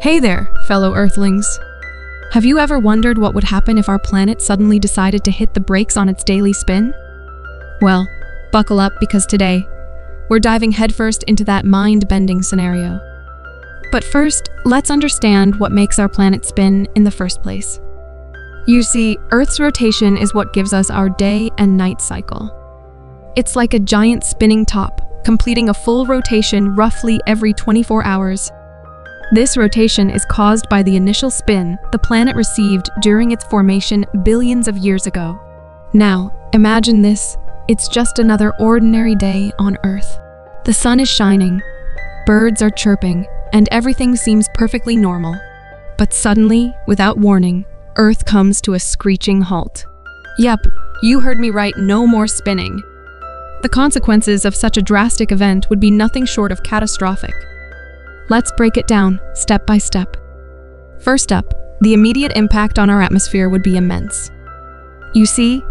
Hey there, fellow Earthlings. Have you ever wondered what would happen if our planet suddenly decided to hit the brakes on its daily spin? Well, buckle up because today, we're diving headfirst into that mind bending scenario. But first, let's understand what makes our planet spin in the first place. You see, Earth's rotation is what gives us our day and night cycle. It's like a giant spinning top, completing a full rotation roughly every 24 hours. This rotation is caused by the initial spin the planet received during its formation billions of years ago. Now, imagine this it's just another ordinary day on Earth. The sun is shining, birds are chirping, and everything seems perfectly normal. But suddenly, without warning, Earth comes to a screeching halt. Yep, you heard me right, no more spinning. The consequences of such a drastic event would be nothing short of catastrophic. Let's break it down, step by step. First up, the immediate impact on our atmosphere would be immense. You see,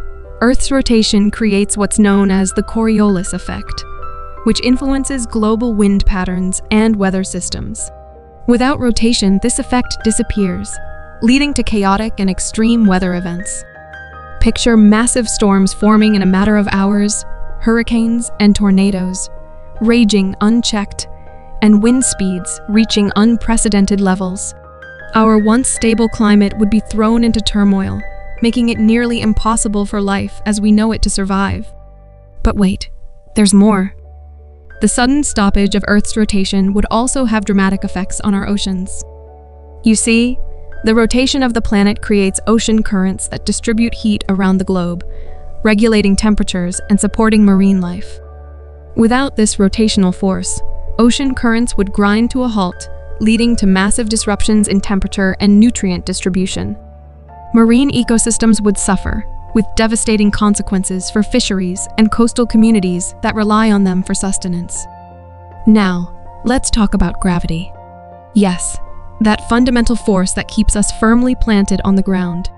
Earth's rotation creates what's known as the Coriolis effect, which influences global wind patterns and weather systems. Without rotation, this effect disappears, leading to chaotic and extreme weather events. Picture massive storms forming in a matter of hours, hurricanes and tornadoes, raging unchecked, and wind speeds reaching unprecedented levels. Our once stable climate would be thrown into turmoil, making it nearly impossible for life as we know it to survive. But wait, there's more. The sudden stoppage of Earth's rotation would also have dramatic effects on our oceans. You see, the rotation of the planet creates ocean currents that distribute heat around the globe, regulating temperatures and supporting marine life. Without this rotational force, ocean currents would grind to a halt, leading to massive disruptions in temperature and nutrient distribution. Marine ecosystems would suffer, with devastating consequences for fisheries and coastal communities that rely on them for sustenance. Now, let's talk about gravity. Yes, that fundamental force that keeps us firmly planted on the ground.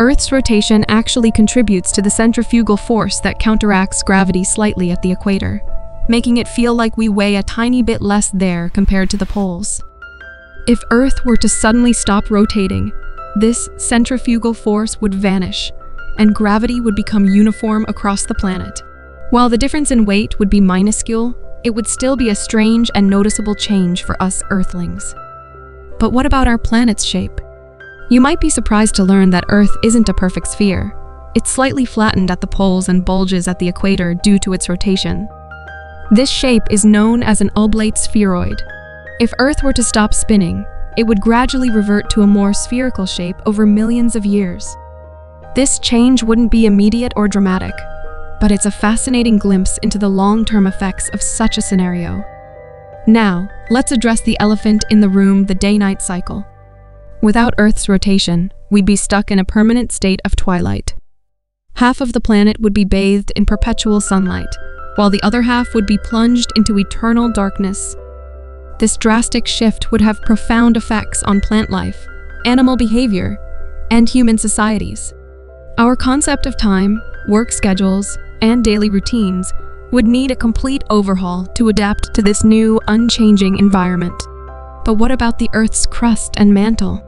Earth's rotation actually contributes to the centrifugal force that counteracts gravity slightly at the equator, making it feel like we weigh a tiny bit less there compared to the poles. If Earth were to suddenly stop rotating, this centrifugal force would vanish, and gravity would become uniform across the planet. While the difference in weight would be minuscule, it would still be a strange and noticeable change for us Earthlings. But what about our planet's shape? You might be surprised to learn that Earth isn't a perfect sphere. It's slightly flattened at the poles and bulges at the equator due to its rotation. This shape is known as an oblate spheroid. If Earth were to stop spinning, it would gradually revert to a more spherical shape over millions of years. This change wouldn't be immediate or dramatic, but it's a fascinating glimpse into the long-term effects of such a scenario. Now, let's address the elephant in the room the day night cycle. Without Earth's rotation, we'd be stuck in a permanent state of twilight. Half of the planet would be bathed in perpetual sunlight, while the other half would be plunged into eternal darkness. This drastic shift would have profound effects on plant life, animal behavior, and human societies. Our concept of time, work schedules, and daily routines would need a complete overhaul to adapt to this new, unchanging environment. But what about the Earth's crust and mantle?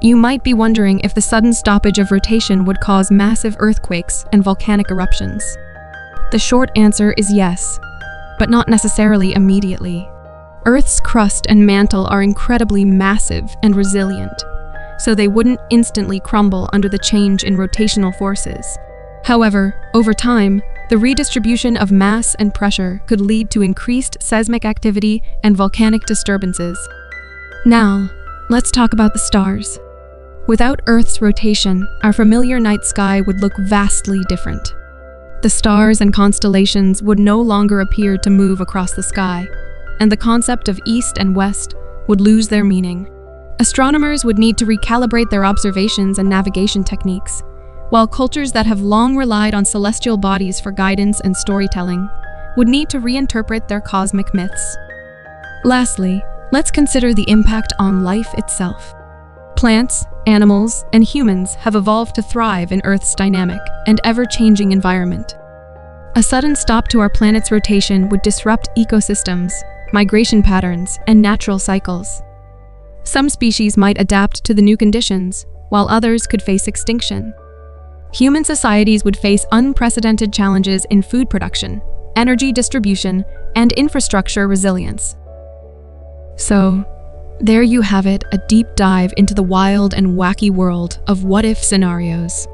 You might be wondering if the sudden stoppage of rotation would cause massive earthquakes and volcanic eruptions. The short answer is yes, but not necessarily immediately. Earth's crust and mantle are incredibly massive and resilient, so they wouldn't instantly crumble under the change in rotational forces. However, over time, the redistribution of mass and pressure could lead to increased seismic activity and volcanic disturbances. Now, let's talk about the stars. Without Earth's rotation, our familiar night sky would look vastly different. The stars and constellations would no longer appear to move across the sky, and the concept of east and west would lose their meaning. Astronomers would need to recalibrate their observations and navigation techniques, while cultures that have long relied on celestial bodies for guidance and storytelling would need to reinterpret their cosmic myths. Lastly, let's consider the impact on life itself. Plants, animals, and humans have evolved to thrive in Earth's dynamic and ever-changing environment. A sudden stop to our planet's rotation would disrupt ecosystems, migration patterns, and natural cycles. Some species might adapt to the new conditions, while others could face extinction. Human societies would face unprecedented challenges in food production, energy distribution, and infrastructure resilience. So, there you have it, a deep dive into the wild and wacky world of what if scenarios.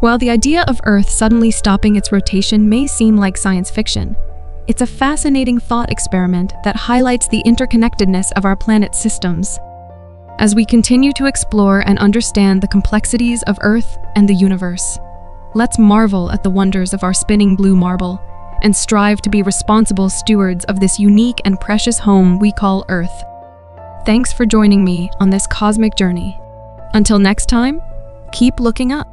While the idea of Earth suddenly stopping its rotation may seem like science fiction, it's a fascinating thought experiment that highlights the interconnectedness of our planet's systems. As we continue to explore and understand the complexities of Earth and the universe, let's marvel at the wonders of our spinning blue marble and strive to be responsible stewards of this unique and precious home we call Earth. Thanks for joining me on this cosmic journey. Until next time, keep looking up.